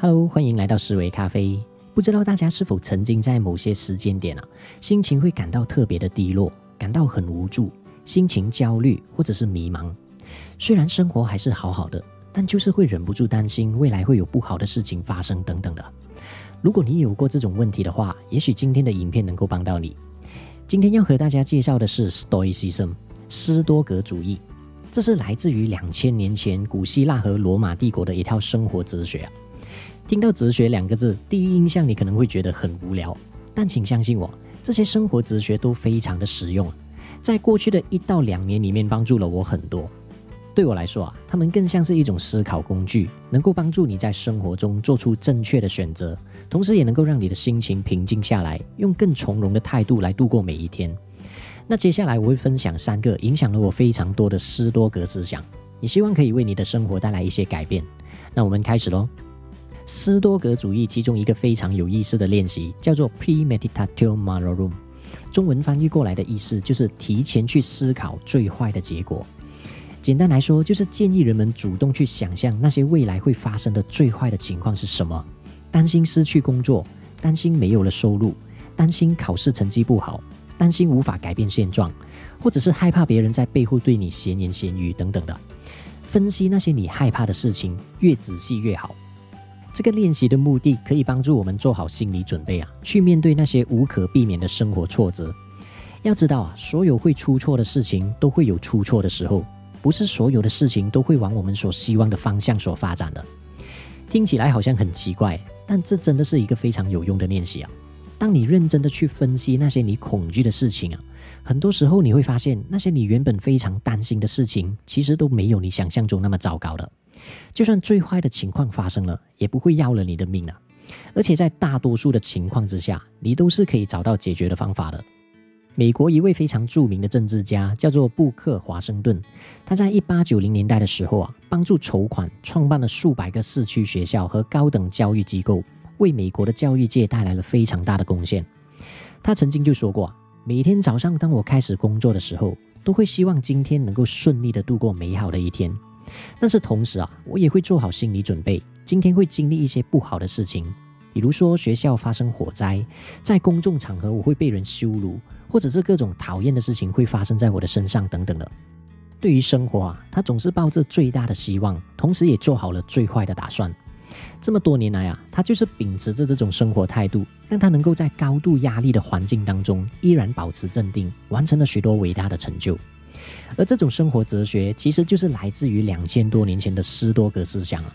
Hello，欢迎来到思维咖啡。不知道大家是否曾经在某些时间点啊，心情会感到特别的低落，感到很无助，心情焦虑或者是迷茫。虽然生活还是好好的，但就是会忍不住担心未来会有不好的事情发生等等的。如果你有过这种问题的话，也许今天的影片能够帮到你。今天要和大家介绍的是 Stoicism，斯多格主义。这是来自于两千年前古希腊和罗马帝国的一套生活哲学啊。听到哲学两个字，第一印象你可能会觉得很无聊，但请相信我，这些生活哲学都非常的实用，在过去的一到两年里面帮助了我很多。对我来说啊，他们更像是一种思考工具，能够帮助你在生活中做出正确的选择，同时也能够让你的心情平静下来，用更从容的态度来度过每一天。那接下来我会分享三个影响了我非常多的斯多格思想，也希望可以为你的生活带来一些改变。那我们开始喽。斯多格主义其中一个非常有意思的练习叫做 premeditatio malorum，中文翻译过来的意思就是提前去思考最坏的结果。简单来说，就是建议人们主动去想象那些未来会发生的最坏的情况是什么，担心失去工作，担心没有了收入，担心考试成绩不好，担心无法改变现状，或者是害怕别人在背后对你闲言闲语等等的。分析那些你害怕的事情，越仔细越好。这个练习的目的可以帮助我们做好心理准备啊，去面对那些无可避免的生活挫折。要知道啊，所有会出错的事情都会有出错的时候，不是所有的事情都会往我们所希望的方向所发展的。听起来好像很奇怪，但这真的是一个非常有用的练习啊。当你认真的去分析那些你恐惧的事情啊，很多时候你会发现，那些你原本非常担心的事情，其实都没有你想象中那么糟糕的。就算最坏的情况发生了，也不会要了你的命啊！而且在大多数的情况之下，你都是可以找到解决的方法的。美国一位非常著名的政治家叫做布克华盛顿，他在一八九零年代的时候啊，帮助筹款创办了数百个市区学校和高等教育机构，为美国的教育界带来了非常大的贡献。他曾经就说过啊，每天早上当我开始工作的时候，都会希望今天能够顺利的度过美好的一天。但是同时啊，我也会做好心理准备，今天会经历一些不好的事情，比如说学校发生火灾，在公众场合我会被人羞辱，或者是各种讨厌的事情会发生在我的身上等等的。对于生活啊，他总是抱着最大的希望，同时也做好了最坏的打算。这么多年来啊，他就是秉持着这种生活态度，让他能够在高度压力的环境当中依然保持镇定，完成了许多伟大的成就。而这种生活哲学其实就是来自于两千多年前的斯多格思想啊。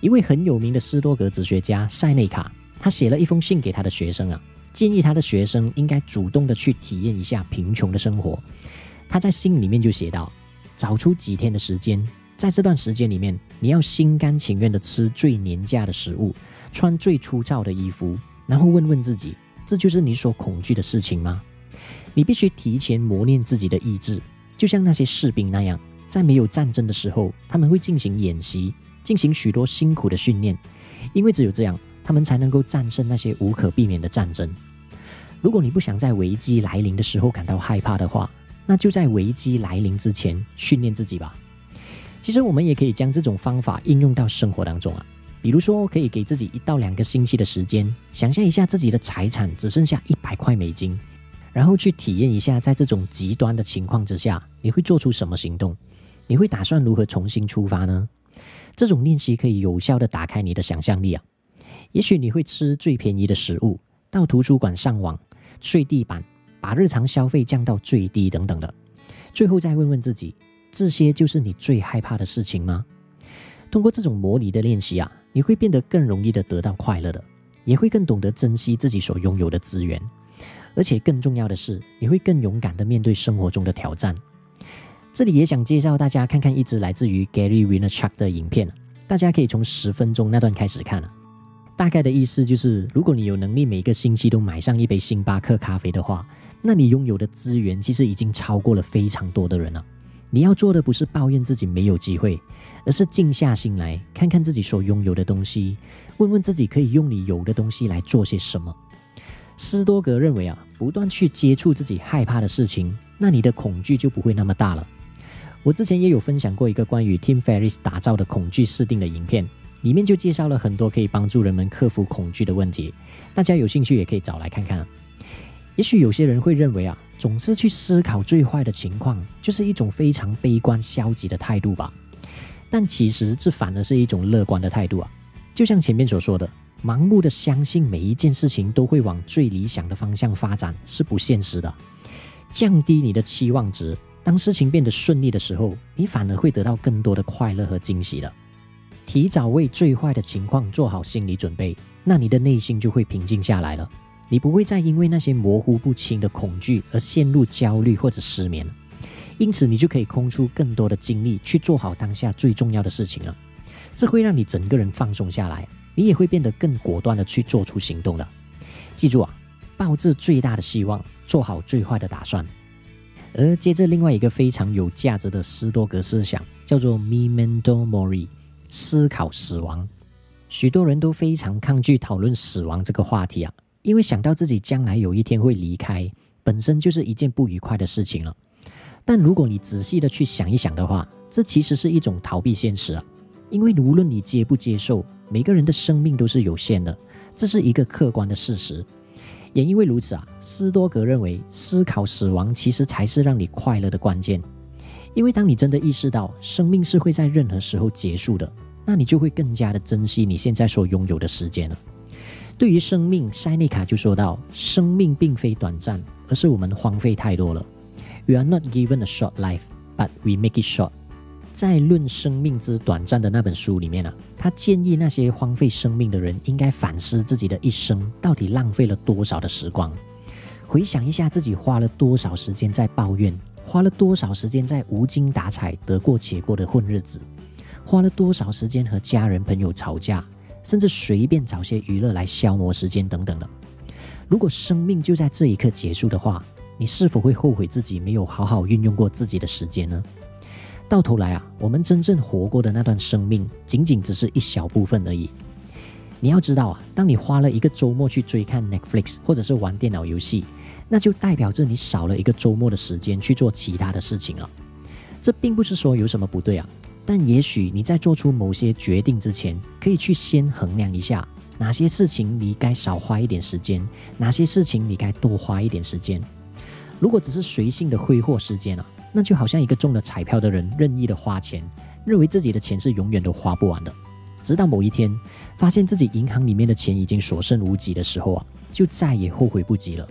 一位很有名的斯多格哲学家塞内卡，他写了一封信给他的学生啊，建议他的学生应该主动的去体验一下贫穷的生活。他在信里面就写道：找出几天的时间，在这段时间里面，你要心甘情愿的吃最廉价的食物，穿最粗糙的衣服，然后问问自己，这就是你所恐惧的事情吗？你必须提前磨练自己的意志。就像那些士兵那样，在没有战争的时候，他们会进行演习，进行许多辛苦的训练，因为只有这样，他们才能够战胜那些无可避免的战争。如果你不想在危机来临的时候感到害怕的话，那就在危机来临之前训练自己吧。其实我们也可以将这种方法应用到生活当中啊，比如说可以给自己一到两个星期的时间，想象一下自己的财产只剩下一百块美金。然后去体验一下，在这种极端的情况之下，你会做出什么行动？你会打算如何重新出发呢？这种练习可以有效的打开你的想象力啊！也许你会吃最便宜的食物，到图书馆上网，睡地板，把日常消费降到最低等等的。最后再问问自己，这些就是你最害怕的事情吗？通过这种模拟的练习啊，你会变得更容易的得到快乐的，也会更懂得珍惜自己所拥有的资源。而且更重要的是，你会更勇敢的面对生活中的挑战。这里也想介绍大家看看一支来自于 Gary Vaynerchuk 的影片，大家可以从十分钟那段开始看。大概的意思就是，如果你有能力每个星期都买上一杯星巴克咖啡的话，那你拥有的资源其实已经超过了非常多的人了。你要做的不是抱怨自己没有机会，而是静下心来看看自己所拥有的东西，问问自己可以用你有的东西来做些什么。斯多格认为啊，不断去接触自己害怕的事情，那你的恐惧就不会那么大了。我之前也有分享过一个关于 Tim Ferriss 打造的恐惧设定的影片，里面就介绍了很多可以帮助人们克服恐惧的问题，大家有兴趣也可以找来看看。也许有些人会认为啊，总是去思考最坏的情况，就是一种非常悲观消极的态度吧。但其实这反而是一种乐观的态度啊。就像前面所说的，盲目的相信每一件事情都会往最理想的方向发展是不现实的。降低你的期望值，当事情变得顺利的时候，你反而会得到更多的快乐和惊喜的。提早为最坏的情况做好心理准备，那你的内心就会平静下来了。你不会再因为那些模糊不清的恐惧而陷入焦虑或者失眠，因此你就可以空出更多的精力去做好当下最重要的事情了。这会让你整个人放松下来，你也会变得更果断的去做出行动了。记住啊，抱着最大的希望，做好最坏的打算。而接着另外一个非常有价值的斯多格思想叫做 “memento mori”，思考死亡。许多人都非常抗拒讨论死亡这个话题啊。因为想到自己将来有一天会离开，本身就是一件不愉快的事情了。但如果你仔细的去想一想的话，这其实是一种逃避现实啊。因为无论你接不接受，每个人的生命都是有限的，这是一个客观的事实。也因为如此啊，斯多格认为思考死亡其实才是让你快乐的关键。因为当你真的意识到生命是会在任何时候结束的，那你就会更加的珍惜你现在所拥有的时间了。对于生命，塞内卡就说到：“生命并非短暂，而是我们荒废太多了。We are not given a short life, but we make it short。”在《论生命之短暂》的那本书里面呢，他建议那些荒废生命的人应该反思自己的一生到底浪费了多少的时光，回想一下自己花了多少时间在抱怨，花了多少时间在无精打采、得过且过的混日子，花了多少时间和家人朋友吵架。甚至随便找些娱乐来消磨时间等等的。如果生命就在这一刻结束的话，你是否会后悔自己没有好好运用过自己的时间呢？到头来啊，我们真正活过的那段生命，仅仅只是一小部分而已。你要知道啊，当你花了一个周末去追看 Netflix 或者是玩电脑游戏，那就代表着你少了一个周末的时间去做其他的事情了。这并不是说有什么不对啊。但也许你在做出某些决定之前，可以去先衡量一下哪些事情你该少花一点时间，哪些事情你该多花一点时间。如果只是随性的挥霍时间啊，那就好像一个中了彩票的人任意的花钱，认为自己的钱是永远都花不完的，直到某一天发现自己银行里面的钱已经所剩无几的时候啊，就再也后悔不及了。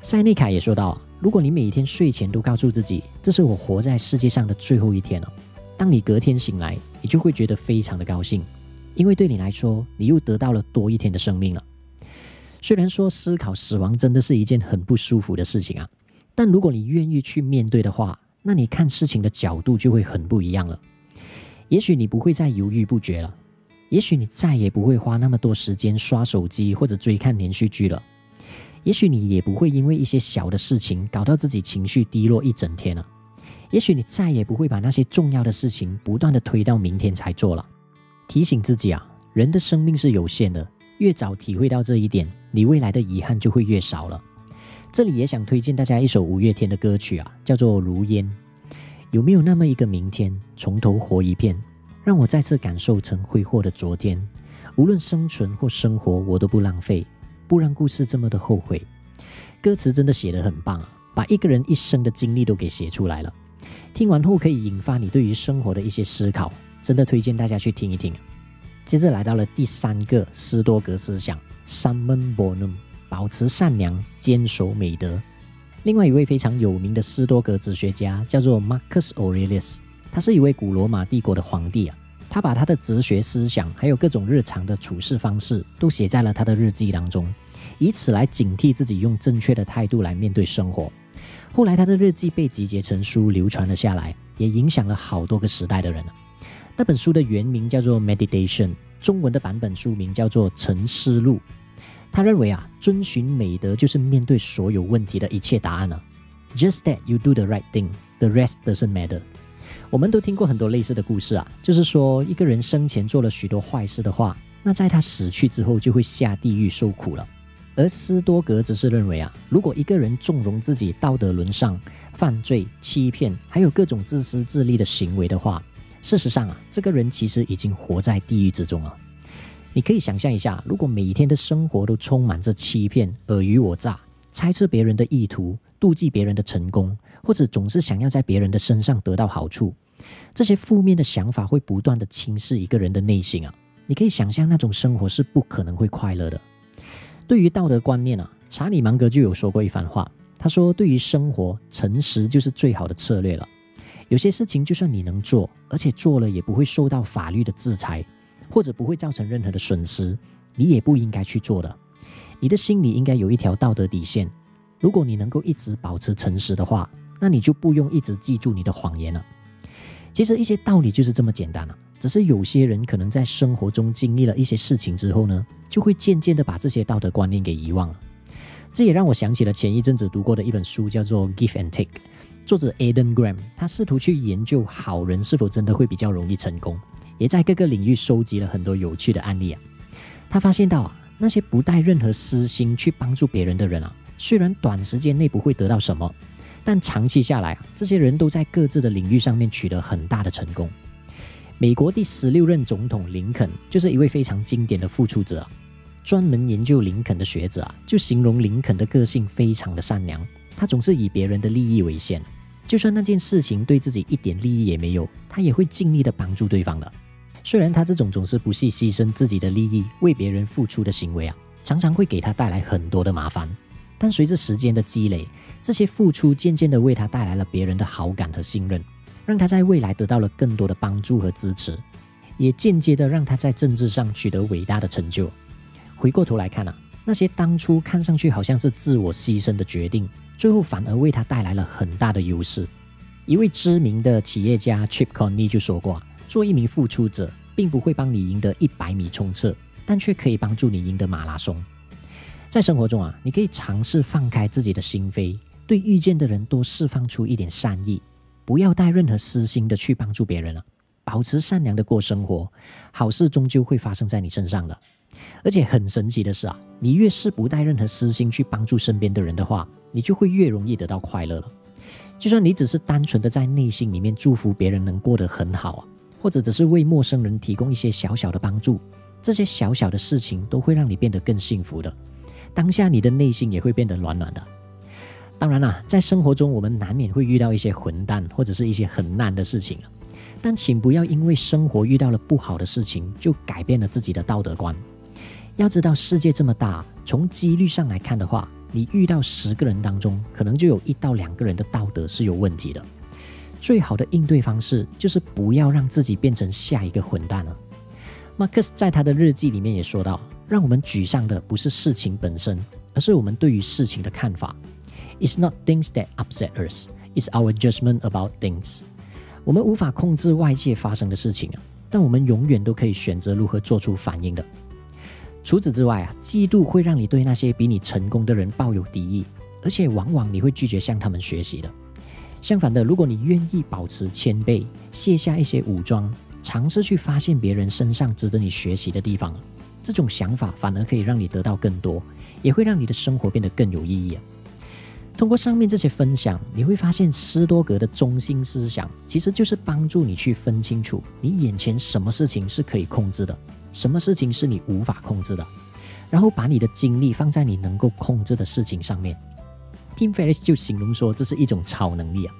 塞内卡也说到，如果你每天睡前都告诉自己，这是我活在世界上的最后一天了。当你隔天醒来，你就会觉得非常的高兴，因为对你来说，你又得到了多一天的生命了。虽然说思考死亡真的是一件很不舒服的事情啊，但如果你愿意去面对的话，那你看事情的角度就会很不一样了。也许你不会再犹豫不决了，也许你再也不会花那么多时间刷手机或者追看连续剧了，也许你也不会因为一些小的事情搞到自己情绪低落一整天了。也许你再也不会把那些重要的事情不断的推到明天才做了。提醒自己啊，人的生命是有限的，越早体会到这一点，你未来的遗憾就会越少了。这里也想推荐大家一首五月天的歌曲啊，叫做《如烟》。有没有那么一个明天，从头活一遍，让我再次感受曾挥霍的昨天？无论生存或生活，我都不浪费，不让故事这么的后悔。歌词真的写得很棒啊，把一个人一生的经历都给写出来了。听完后可以引发你对于生活的一些思考，真的推荐大家去听一听。接着来到了第三个斯多格思想 s u m m o n bonum，保持善良，坚守美德。另外一位非常有名的斯多格哲学家叫做 Marcus Aurelius，他是一位古罗马帝国的皇帝啊。他把他的哲学思想还有各种日常的处事方式都写在了他的日记当中，以此来警惕自己用正确的态度来面对生活。后来，他的日记被集结成书，流传了下来，也影响了好多个时代的人那本书的原名叫做《Meditation》，中文的版本书名叫做《沉思录》。他认为啊，遵循美德就是面对所有问题的一切答案了。Just that you do the right thing, the rest doesn't matter。我们都听过很多类似的故事啊，就是说一个人生前做了许多坏事的话，那在他死去之后就会下地狱受苦了。而斯多格则是认为啊，如果一个人纵容自己道德沦丧、犯罪、欺骗，还有各种自私自利的行为的话，事实上啊，这个人其实已经活在地狱之中了。你可以想象一下，如果每天的生活都充满着欺骗、尔虞我诈、猜测别人的意图、妒忌别人的成功，或者总是想要在别人的身上得到好处，这些负面的想法会不断的侵蚀一个人的内心啊。你可以想象那种生活是不可能会快乐的。对于道德观念啊，查理芒格就有说过一番话，他说：“对于生活，诚实就是最好的策略了。”有些事情，就算你能做，而且做了也不会受到法律的制裁，或者不会造成任何的损失，你也不应该去做的。你的心里应该有一条道德底线。如果你能够一直保持诚实的话，那你就不用一直记住你的谎言了。其实一些道理就是这么简单了，只是有些人可能在生活中经历了一些事情之后呢，就会渐渐的把这些道德观念给遗忘了。这也让我想起了前一阵子读过的一本书，叫做《Give and Take》。作者 Adam Graham，他试图去研究好人是否真的会比较容易成功，也在各个领域收集了很多有趣的案例啊。他发现到啊，那些不带任何私心去帮助别人的人啊，虽然短时间内不会得到什么，但长期下来啊，这些人都在各自的领域上面取得很大的成功。美国第十六任总统林肯就是一位非常经典的付出者，专门研究林肯的学者啊，就形容林肯的个性非常的善良，他总是以别人的利益为先。就算那件事情对自己一点利益也没有，他也会尽力的帮助对方的。虽然他这种总是不惜牺牲自己的利益为别人付出的行为啊，常常会给他带来很多的麻烦，但随着时间的积累，这些付出渐渐的为他带来了别人的好感和信任，让他在未来得到了更多的帮助和支持，也间接的让他在政治上取得伟大的成就。回过头来看啊。那些当初看上去好像是自我牺牲的决定，最后反而为他带来了很大的优势。一位知名的企业家 Chip Conley 就说过：“做一名付出者，并不会帮你赢得一百米冲刺，但却可以帮助你赢得马拉松。”在生活中啊，你可以尝试放开自己的心扉，对遇见的人多释放出一点善意，不要带任何私心的去帮助别人了，保持善良的过生活，好事终究会发生在你身上的。而且很神奇的是啊，你越是不带任何私心去帮助身边的人的话，你就会越容易得到快乐了。就算你只是单纯的在内心里面祝福别人能过得很好啊，或者只是为陌生人提供一些小小的帮助，这些小小的事情都会让你变得更幸福的。当下你的内心也会变得暖暖的。当然啦，在生活中我们难免会遇到一些混蛋或者是一些很难的事情，但请不要因为生活遇到了不好的事情就改变了自己的道德观。要知道世界这么大，从几率上来看的话，你遇到十个人当中，可能就有一到两个人的道德是有问题的。最好的应对方式就是不要让自己变成下一个混蛋了。马克思在他的日记里面也说到，让我们沮丧的不是事情本身，而是我们对于事情的看法。It's not things that upset us, it's our judgment about things。我们无法控制外界发生的事情啊，但我们永远都可以选择如何做出反应的。除此之外啊，嫉妒会让你对那些比你成功的人抱有敌意，而且往往你会拒绝向他们学习的。相反的，如果你愿意保持谦卑，卸下一些武装，尝试去发现别人身上值得你学习的地方，这种想法反而可以让你得到更多，也会让你的生活变得更有意义啊。通过上面这些分享，你会发现斯多格的中心思想其实就是帮助你去分清楚你眼前什么事情是可以控制的。什么事情是你无法控制的？然后把你的精力放在你能够控制的事情上面。Tim Ferriss 就形容说，这是一种超能力啊！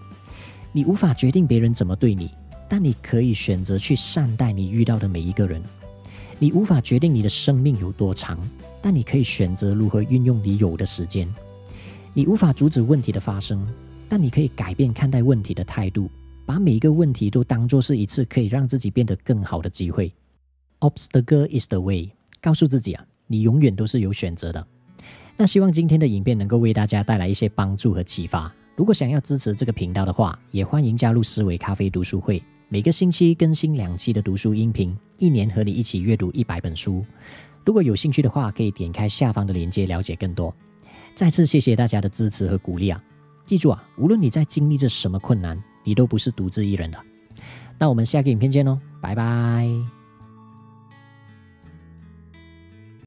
你无法决定别人怎么对你，但你可以选择去善待你遇到的每一个人。你无法决定你的生命有多长，但你可以选择如何运用你有的时间。你无法阻止问题的发生，但你可以改变看待问题的态度，把每一个问题都当作是一次可以让自己变得更好的机会。Obstacle is the way，告诉自己啊，你永远都是有选择的。那希望今天的影片能够为大家带来一些帮助和启发。如果想要支持这个频道的话，也欢迎加入思维咖啡读书会，每个星期更新两期的读书音频，一年和你一起阅读一百本书。如果有兴趣的话，可以点开下方的链接了解更多。再次谢谢大家的支持和鼓励啊！记住啊，无论你在经历着什么困难，你都不是独自一人的。那我们下个影片见喽，拜拜。